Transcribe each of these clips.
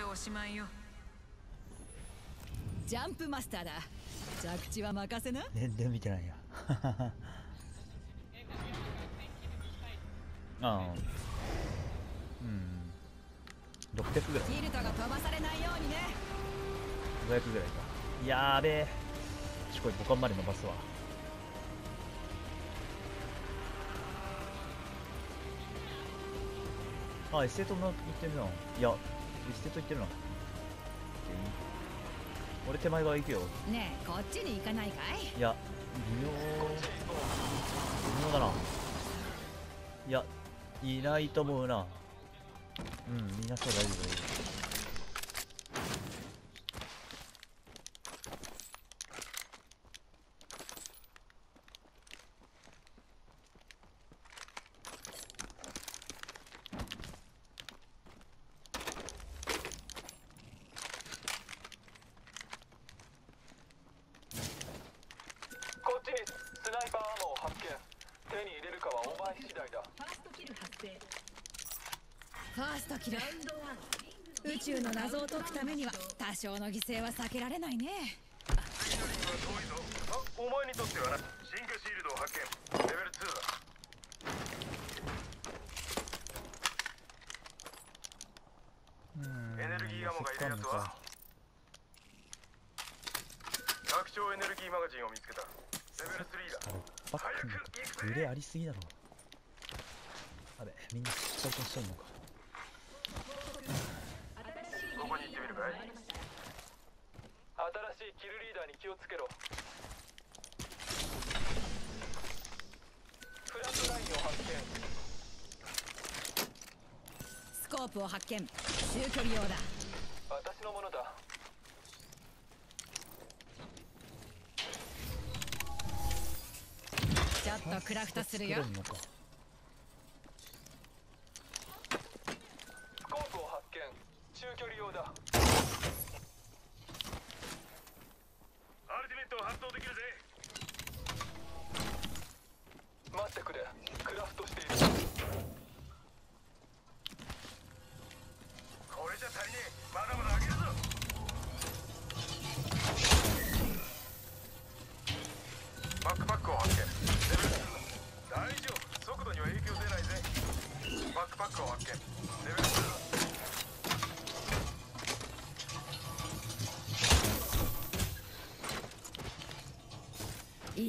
でおしまいよ。ジャンプマスターだ。着地は任せな。全然見てないや ああ。うん。600ぐらい。キルトが飛ばされないようにね。500ぐらいか。やーべえ。ちこいボカンまで伸ばすわ。あエステートも行ってるな。いやエステート行ってるな俺手前側行くよねえこっちに行かないかい？いや微妙。微妙だな。いやいないと思うな。うんみんなそう大丈夫大丈こっちにスナイパーアーマーを発見手に入れるかはお前次第だファーストキル宇宙の謎を解くためには多少の犠牲は避けられないね。お前にとってはな進化シールドを発見。レベル2だ。夫エネルギーアモがいるやつは拡張エネルギーマガジンを見つけた。レベル3だ。バックにグレーありすぎだろ。あれみんな仕事しとんのかここに行ってみるかい？新しいキルリーダーに気をつけろ。フラットラインを発見。スコープを発見。中距離用だ。私のものだ。ちょっとクラフトするよ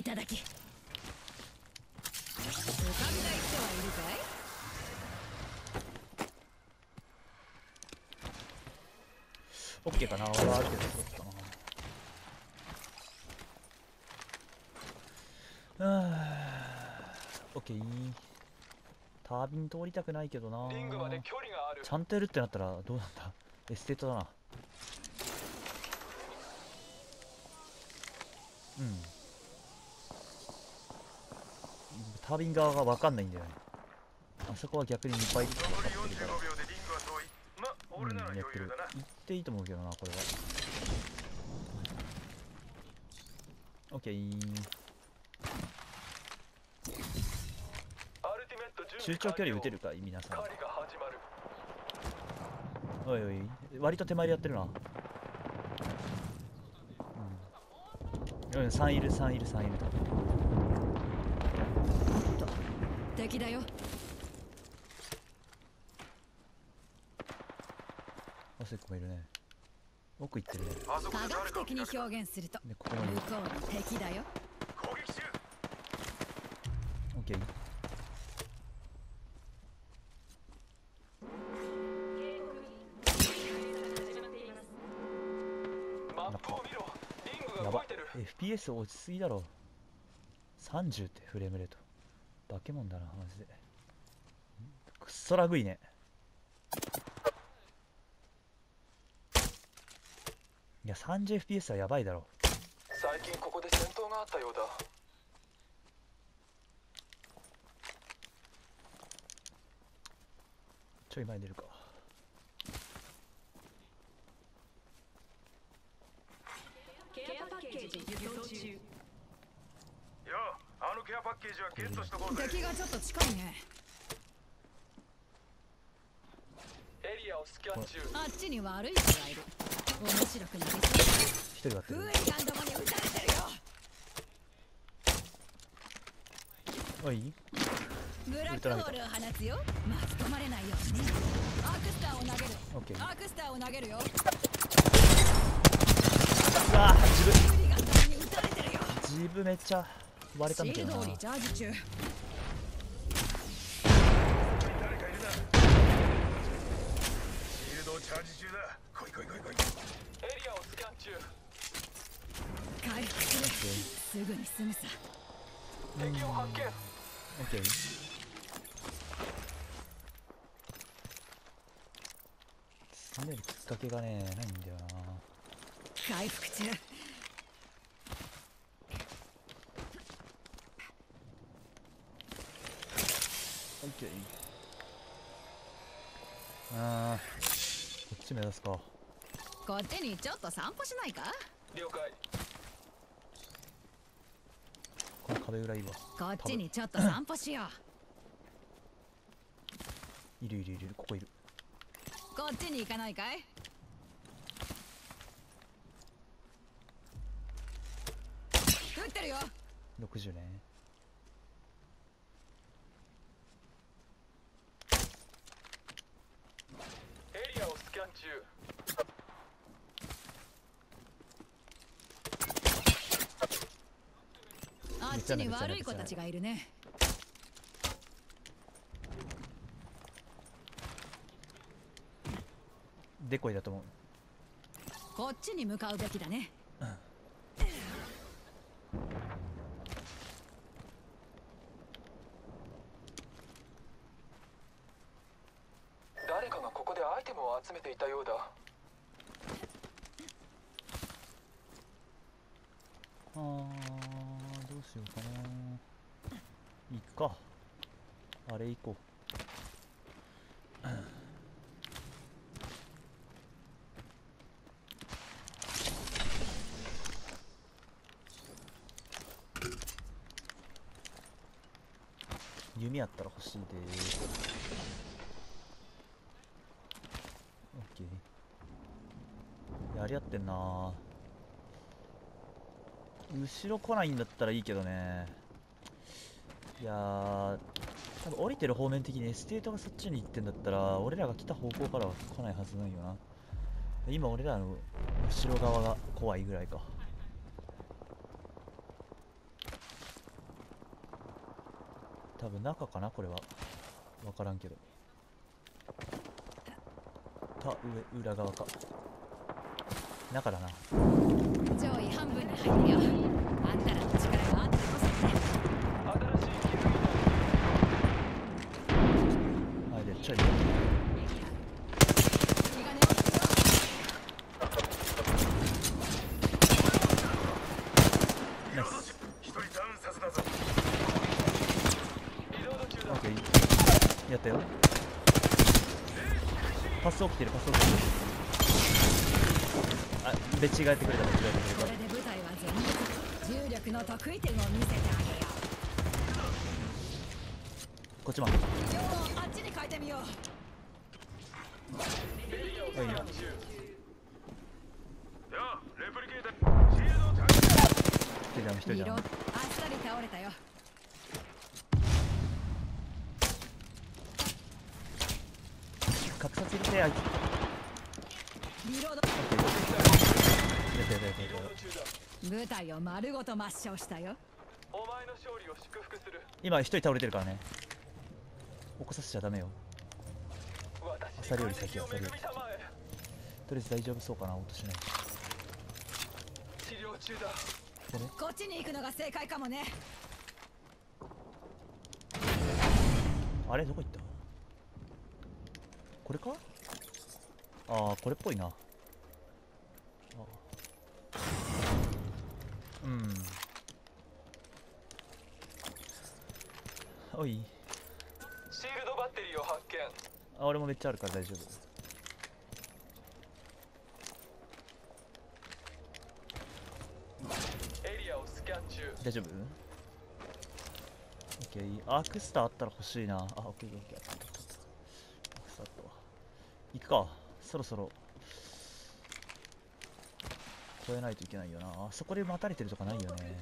いただき。浮かんだ人はいるかいオッケーかな。俺はある程度揃ったな。オッケー。タービン通りたくないけどな。リングまで距離がある。ちゃんとやるってなったらどうなんだ？エステートだなうんタービン側が分かんないんだよね。あそこは逆にいっぱい分ってるから。45秒でリングは遠いま俺ならうん、やってる。余裕だな言っていいと思うけどなこれは。オッケー。アルティメット準備中長距離撃てるるかい皆さんおいおい割と手前でやってるな。うん、うん、3いる3いる3いる敵だよ。あそこもいるね。奥行ってるね。あそこ科学的に表現するとでここまで向こうの敵だよ。攻撃中オッケー。やば。FPS 落ちすぎだろ。30ってフレームレート化け物だなマジで。くっそラグいね。いや 30fps はやばいだろ最近ここで戦闘があったようだ。ちょい前に出るかケージはゲットしとこうぜ。敵がちょっと近いね。エリアをスキャン中。あっちに悪い子がいる。面白くなりそう。一人割ってるフーリガンどもに撃たれてるよ。おい。ブラックホールを放つよ。巻き込まれないように。ねアークスターを投げる。オッケー。アークスターを投げるよ。う自分。自分めっちゃ割れたんだけどな。シールドをリチャージ中。誰かいるなシールドをチャージ中だ。来い来い来い来い。エリアをスキャン中。回復す。るすぐに済むさ。敵を発見。オッケー。進めるきっかけがねないんだよな。回復中オッケーあーこっち目指すか。こっちにちょっと散歩しないか？了解。この壁裏いいわ。こっちにちょっと散歩しよう。いるいるいるここいる。こっちに行かないかい？撃ってるよ。60ねエリアをスキャン中あっちに悪い子たちがいるね。でこいだと思う。こっちに向かうべきだね。誰かがここでアイテムを集めていたようだあーどうしようかな。いいか。あれ行こう。弓あったら欲しいで。すオッケー。やり合ってんな。ー後ろ来ないんだったらいいけどね。いやー多分降りてる方面的にエステートがそっちに行ってんだったら俺らが来た方向からは来ないはずないよな。今俺らの後ろ側が怖いぐらいか。多分中かなこれは。分からんけど。た上裏側か。中だな。半分に入るよあんたら力があってこそね新しい気づきあれでちょい気がね落ちるよナイス一人ダウンさせたぞリロード中だオッケーやったよパス起きてるパス起きてるあ別違えてくれた。別違えてくれこれで舞台は全滅重力の得意点を見せてあげよたこっちも。う今日あっちに変えてみよう。あい。いよレプリケーターシールドをじゃん一人じゃん。あっさり倒れたよ。格殺入れてあいつ。リロード舞台を丸ごと抹消したよ。お前の勝利を祝福する。今一人倒れてるからね。起こさせちゃダメよ。私サリより先を恵みはサリよりとりあえず大丈夫そうかな落としない治療中だ。こっちに行くのが正解かもね。あれ？どこ行った？これか？ああこれっぽいな。あうん。おい。シールドバッテリーを発見。あ俺もめっちゃあるから大丈夫。エリアをスキャン中。大丈夫？オッケー。アークスターあったら欲しいな。あオッケーオッケー。アークスターあったわ。行くか。そろそろ超えないといけないよな。あそこで待たれてるとかないよね。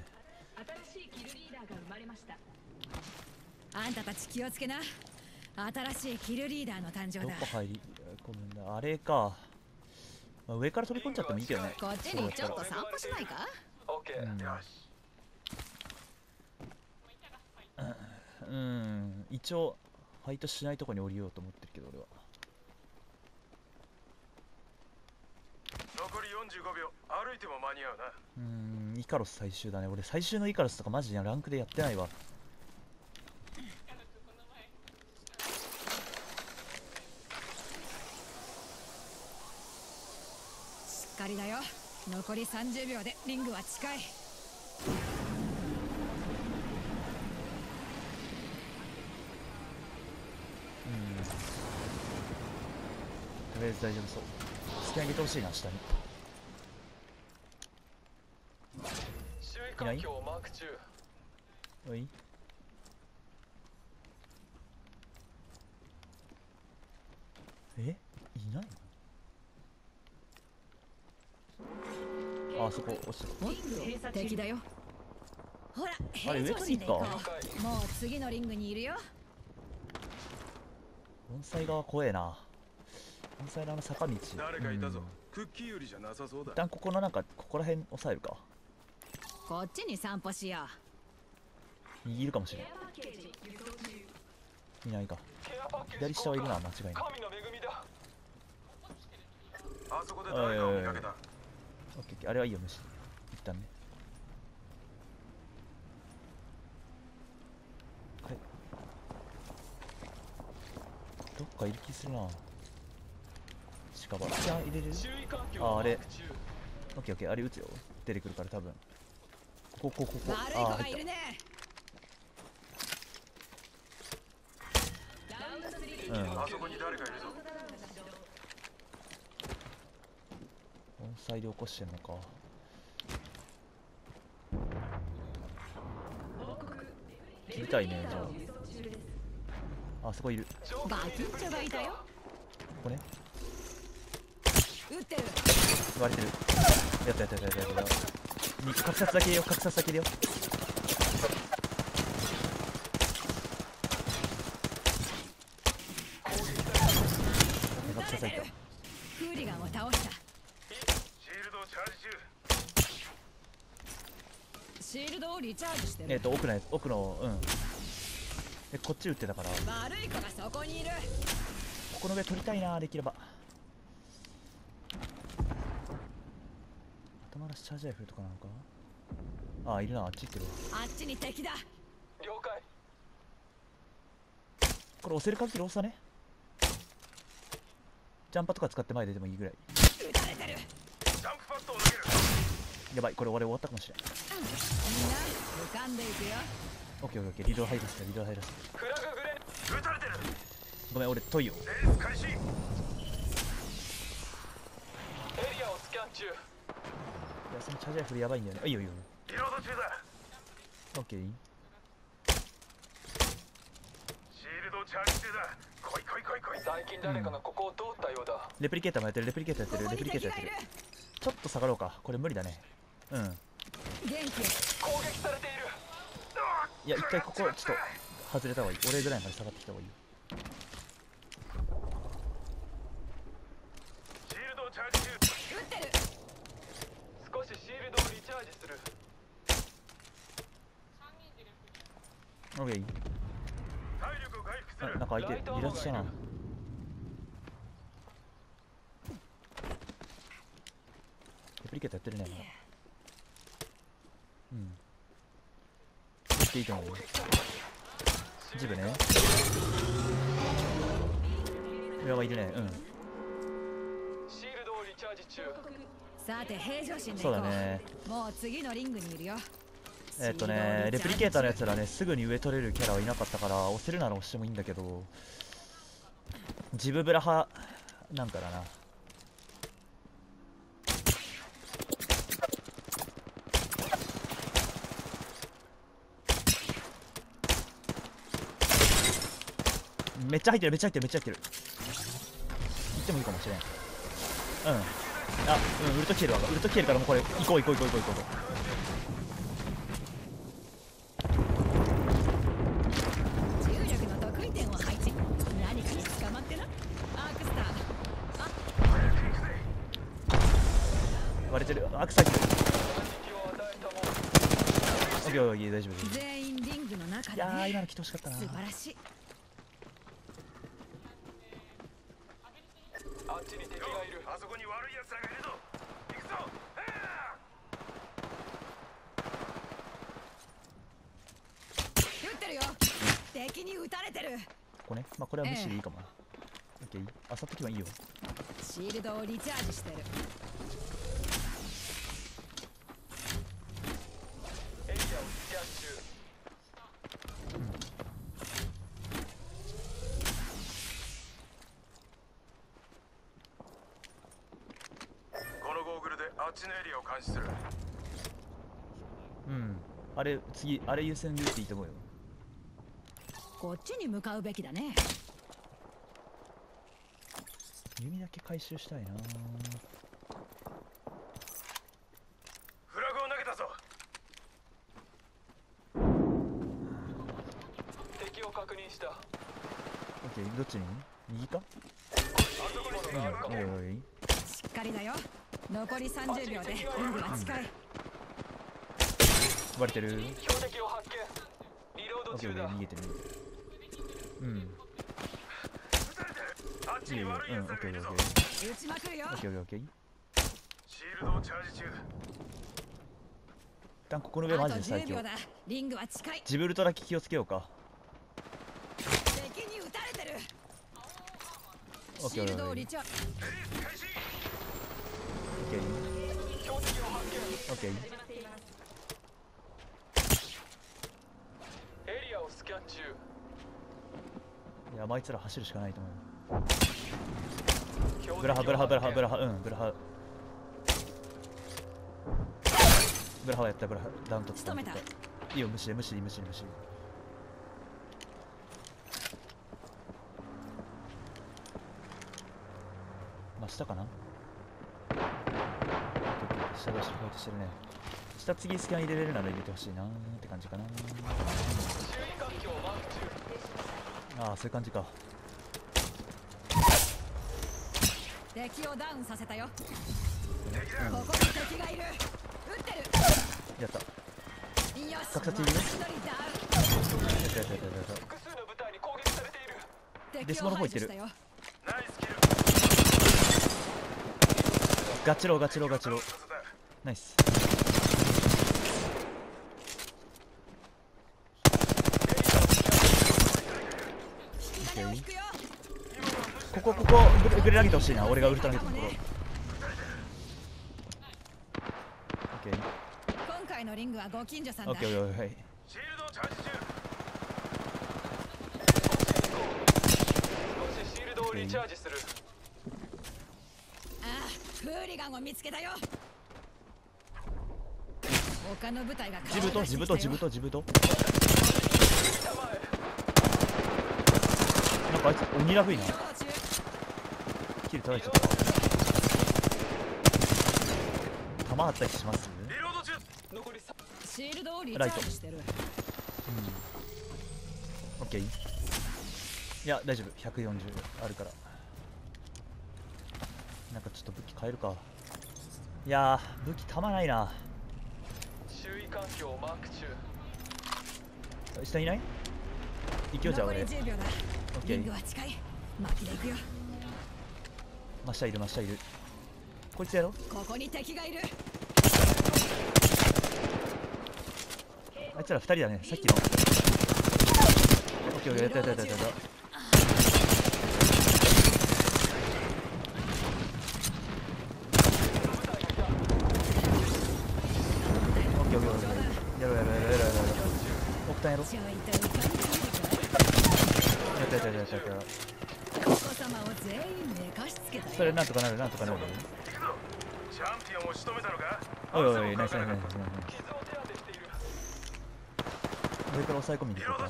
新しいキルリーダーが生まれました。あんたたち気をつけな。新しいキルリーダーの誕生どだこ入り込むんだ。あれか、まあ、上から飛び込んじゃってもいいけどね。こっちにちょっと散歩しないか？オッケー、うん。よし。うん。一応ファイトしないとこに降りようと思ってるけど俺は。残り45秒歩いても間に合うな。うんイカロス最終だね。俺最終のイカロスとかマジでランクでやってないわ。しっかりだよ。残り30秒でリングは近い。うん。とりあえず大丈夫そう。突き上げてほしいな下に周囲環境をマーク中おい。え？いない？のあそこ落ちた敵だよ。ほらあれ平常心で行こ上う。もう次のリングにいるよ。盆栽側怖えな。盆栽のあの坂道。誰かいたぞ、うん。クッキーよりじゃなさそうだ。一旦ここのなんかここら辺押さえるかこっちに散歩しよ右いるかもしれん。ケアパッケージ輸送中いないか。左下はいるな間違いない。あそこで誰かを見かけた。オッケーオッケー。あれはいいよ無視。一旦ね。はいどっかいる気するな。近場。じゃあ入れれ。るああれオッケーオッケー。あれ撃つよ。出てくるから多分ここここあー入っがいるね。ラウンド3たうん。あそこに誰かいるぞ。盆栽で起こしてんのか。切りたいねじゃあ。あそこいる。バキッチョがいたよ。ここね。撃ってる。言われてる。やったやったやったやったやった。に格殺だけよ格殺だけでよ格殺だけフーリガンを倒したシールドチャージ中シールドをリチャージしてるえっ、と奥の奥のうん。でこっち撃ってたから悪い子がそこにいるここの上取りたいなできれば頭出しチャージライフルとかなのか？ああいるな。あっち行ってるわ。あっちに敵だ。了解。これ押せる限り押さね。ジャンパーとか使って前出てもいいぐらい。撃たれてる。ジャンプパッドを投げる。やばい。これ俺終わったかもしれん。みんな浮かんでいくよ。オッケーオッケーオッケー。リード入らせてリード入らせて。フラググレ撃たれてる。ごめん俺遠いよレース開始。エリアをスキャン中。いやそのチャージライフルやばいんだよね。あいいよいいよ。リロード中だオッケー。シールドチャージ中だ。来い来い来い来い。最近誰かがここを通ったようだ。レプリケーターもやってる。レプリケーターやってる。レプリケーターやってる。ちょっと下がろうか。これ無理だね。うん。元気。よ攻撃されている。いや一回ここちょっと外れた方がいい。俺ぐらいまで下がってきた方がいいよシールドチャージ中撃ってる少しシールドをリチャージするオッケー体力を回復する。あなんか相手離脱したな。レプリケーターやってるねうん。やっていいと思うよ。ジブね。上はいるね。うん。シールドをリチャージ中。さて平常心でそ行こう。うだね。もう次のリングにいるよえっとねレプリケーターのやつらねすぐに上取れるキャラはいなかったから押せるなら押してもいいんだけどジブブラ派なんかだな。めっちゃ入ってるめっちゃ入ってるめっちゃ入ってる。行ってもいいかもしれん。うん。あうんウルト消えるわウルト消えるからもうこれ行こう行こう行こう行こう行こ重オッケーオッケー大丈夫大丈全員リングの中夫いでね。やー今の来てほしかったな。素晴らしい。あっちに敵がいる。あそこに悪い奴らがいるぞ。行くぞ。は撃ってるよ。敵に撃たれてる。ここね。まあこれは無視でいいかもな、オッケー。あさっときはいいよ。シールドをリチャージしてるエリアをスキャン中このゴーグルであっちのエリアを監視するうんあれ次あれ優先で打っていいと思うよ。こっちに向かうべきだね。弓だけ回収したいな。フラグを投げたぞ。敵を確認した。オッケーどっちに？右か？あそこにしっかりだよ。残り30秒でリングは近い割れてる。標的を発見。リロードオッケーオッケー中だ逃げてる。逃げてるうんいいようんオッケーオッケーオッ撃ちまくるよ。ケーオッケーオッケーシールドをチャージ中。一旦ここの上マジで最10強リングは近い。ジブルトラキ気をつけようか。敵に撃たれてる。オッケーオッケーシールドをオッケー。オッケー標的を発見オッケーエリアをスキャン中いやまああいつら走るしかないと思う。ブラハブラハブラハブラハうんブラハ。ブラハはやったブラハダウン取った仕留めた。ダウン取ったいいよ無視で無視で無視で無視。でまあ下かな？下出しファイトしてるね下次スキャン入れれるなら入れてほしいなーって感じかなああそういう感じか。敵をダウンさせたよ。うんここに敵がいる。撃ってる。やった。よし格差ついてるもう一人ダウやったやったやったやった。複数の部隊に攻撃されていデスモの方行ってる。ガチローガチローガチロー。ナイス金を引くよここここグレグレ投げてほしいな。俺がウルトラ投げたところ。オッケー今回のリングはご近所さんだ。オッケーオッケーはいシールドをチャー。ジ中シールドをリチャージするああフーリガンを見つけたよ。他の部隊がジブとジブとジブととジブと。なんかあいつ鬼ラフいなキル取られちゃった弾あったりしますリロード中残り3シールドをリチャージしてる。オッケー。いや大丈夫。140あるから。なんかちょっと武器変えるか。いやー武器弾ないな。周囲環境マーク中。下いない？行きようじゃ俺。10秒だ。オッケー。リングは近い。巻きで行くよ真下いる真下いる。こいつやろ？ここに敵がいる。あいつら2人だねさっきの。オッケーオッケーやったやったやったやった。オッケーオッケーオッケー。やろうやろうやろうやろうやろう。やろう。やったやったやったやったそれなんとかなるなんとかなるチャンピオンを仕留めたのか？おいおいおいナイスナイスナイスナイス傷を手当てしてい。る上から抑え込みにリ行こうか。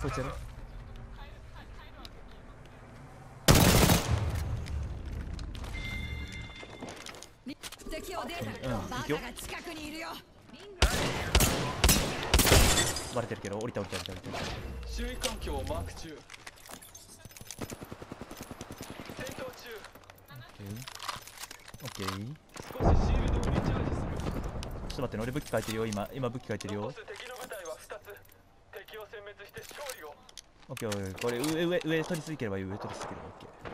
こいつやろ。敵を出た。うんが近くにいるよバレてるけど降りた降りた降りた降りた。周囲環境をマーク中。戦闘中。オッケー。オッケー。少しシールドをリチャージする。ちょっと待ってね俺武器変えてるよ。今今武器変えてるよ。敵の部隊は2つ。敵を殲滅して勝利を。オッケーオッケーこれ上上上取り続ければいい。上取り続ければオッケー。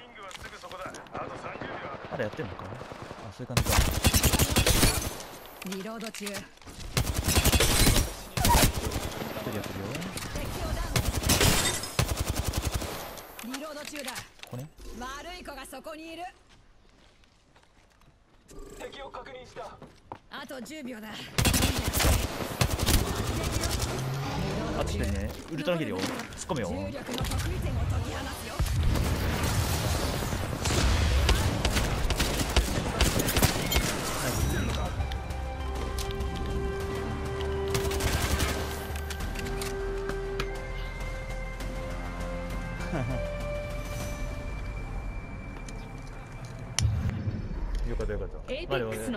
リングはすぐそこだ。あと30秒ある。まだやってんのか？あそういう感じかリロード中。一人やってるよ。ダウンリロード中だ。ここね。悪い子がそこにいる。敵を確認した。あと10秒だ。あと一人ねウルトラゲリオ突っ込めよ。重力の得意点を解き放つよよ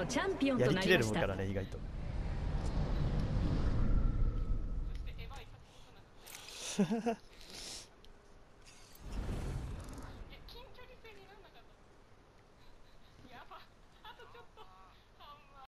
のチャンピオンとりきれるもんかなりましたらね意外と。